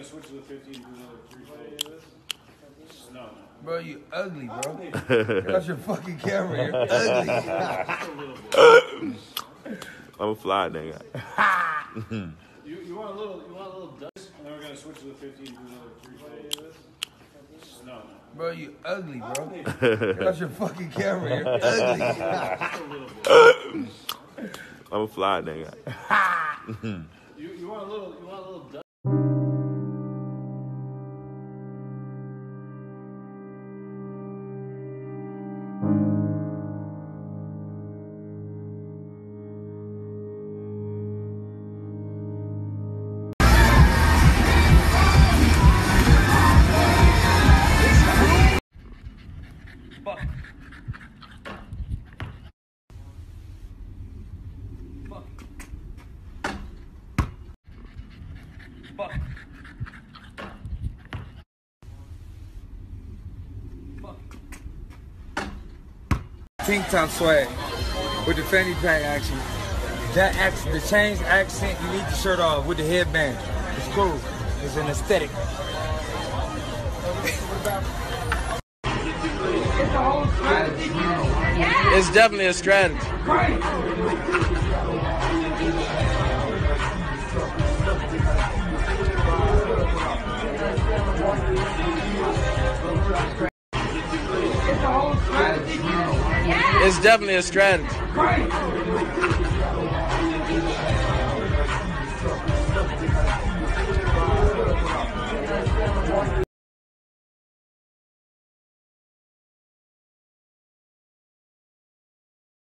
gonna switch to the 15 to another three foot. No, no. Bro, you ugly, bro. That's your fucking camera. You're ugly. I'm a fly nigga. You, you want a little, you want a little dust, and then we're gonna switch to the 15 to another three foot. No, no. Bro, you ugly, bro. That's your fucking camera. You're ugly. I'm a fly nigga. You, you want a little, you want a little dust. Tank top swag with the fanny pack action. That accent, the change accent, you need the shirt off with the headband. It's cool. It's an aesthetic. It's definitely a strategy. It's definitely a strategy.